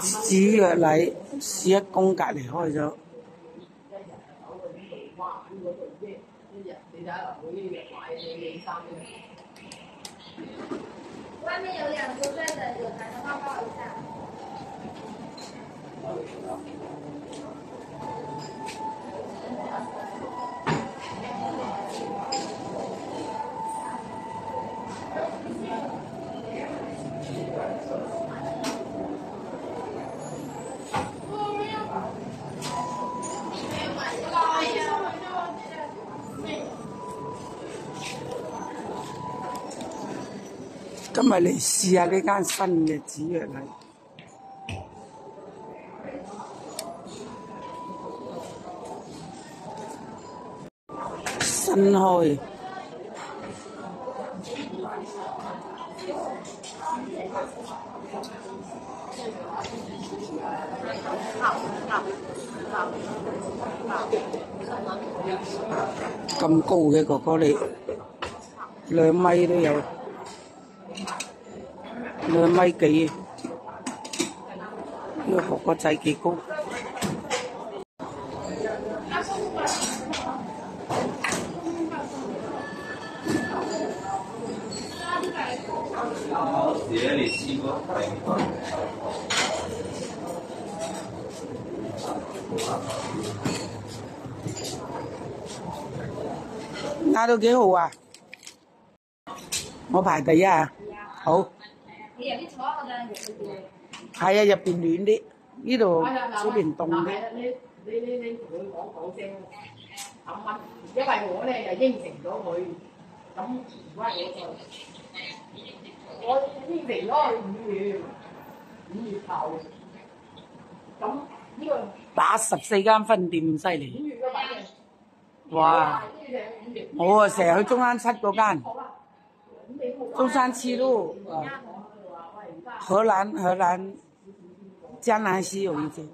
紫藥禮是一公隔離開咗，外面有两个今日嚟試下呢間新嘅紫藥嚟。新開，咁高嘅哥哥你兩米都有。兩米幾，呢個哥哥仔幾高？嗌到幾號啊？我排第一啊！好。你有啲坐嗰陣入邊。係啊，入邊暖啲，呢度出邊凍啲。你你你你同佢講講聲，五蚊，因為我咧就應承咗佢，咁唔關我事。我應承咗佢五月，五月頭，咁呢個打十四間分店咁犀利。五月嘅反應。哇！我啊成日去中山七嗰間，中山七路。河南，河南江南西有一间。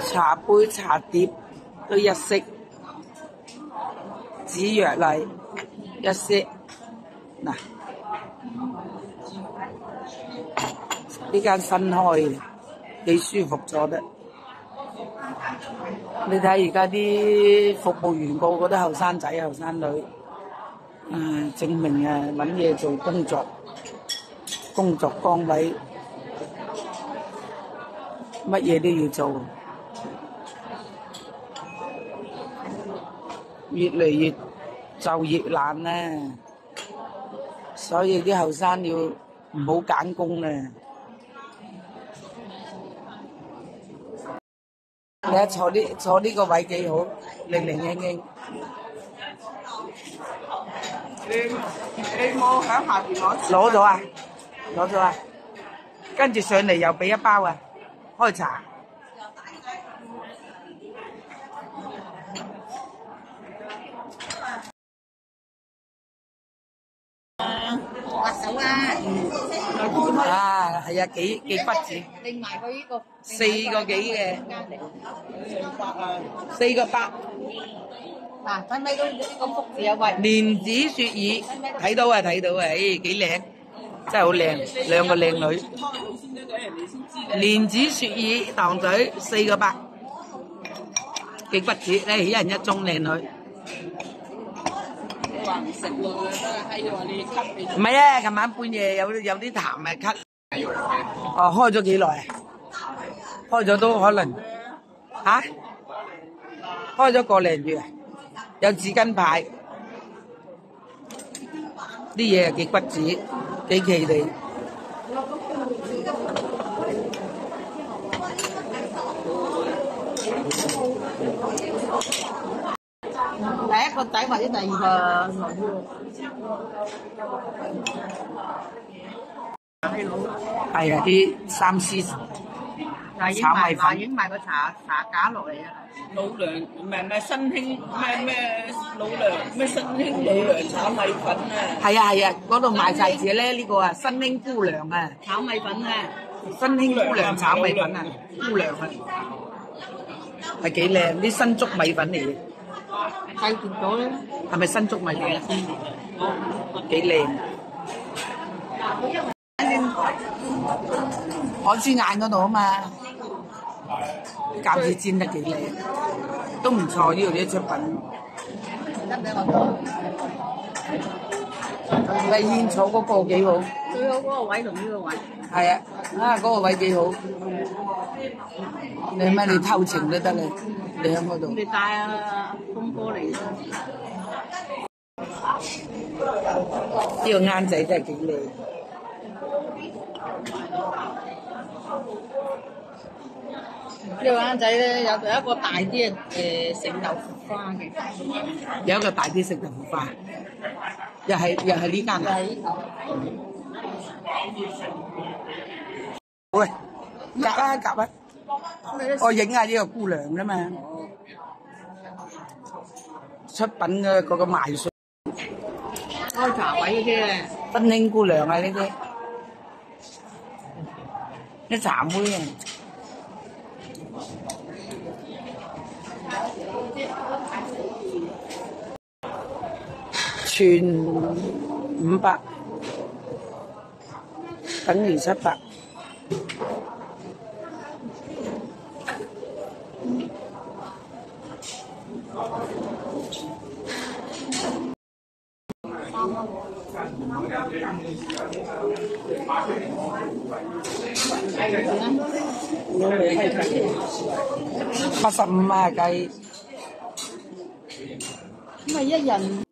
茶杯茶碟都一式，紫藥禮一式。嗱，呢間新開嘅，幾舒服咗得。你睇而家啲服務員個個都後生仔後生女，啊，證明啊揾嘢做工作，工作崗位。乜嘢都要做，越嚟越就越難咧，所以啲後生要唔好揀工咧。你睇坐呢坐呢個位幾好，零零應應。你你冇喺下邊攞？攞咗啊！攞咗啊！跟住上嚟又俾一包啊！開茶。滑手啦，啊，係啊，幾幾筆字，定埋佢呢個四個幾嘅，四個八。嗱，睇唔睇到呢個福字啊？喂？蓮子雪耳，睇到啊睇到啊，咦幾靚，真係好靚，兩個靚女。莲子雪耳糖嘴四个八，幾筆錢咧？一人一盅靓女。唔系，啊，琴晚半夜有有啲痰咪咳。哦，开咗几耐啊？開咗都可能吓、啊？開咗个零月啊？有纸巾牌，啲嘢係幾骨子，几奇地。第一個仔或者第二個女係啊，啲三絲炒米粉已經賣個茶茶架落嚟啊！老娘唔係咩新興咩咩老娘咩新興老娘炒米粉啊！係啊係啊，嗰度賣晒字咧，呢個啊新興姑娘啊，炒米粉啊！新興姑娘炒米粉啊，姑娘啊，係幾靚，啲新竹米粉嚟嘅，細碟咗咧，係咪新竹米粉啊？幾靚。海珠眼嗰度啊嘛，餃子煎得幾靚，都唔錯呢度啲出品。得唔得我咪煙草嗰個幾好，最好嗰個位同呢個位，係啊，啊嗰、個位幾好。你咩？你偷情都得你，你喺嗰度。你帶阿風哥嚟。呢個啱仔真係幾靚。呢個啱仔咧有有一個大啲嘅誒聖豆腐花嘅，有一個大啲食豆腐花，又係又係呢間啊！就係呢頭。喂，夾啊夾啊！我影下呢個姑娘啦嘛，出品嘅嗰個賣相，開茶位嗰啲咧，新興姑娘啊呢啲，啲茶妹啊，全五百，等於七百。八十五啊計，咁咪一人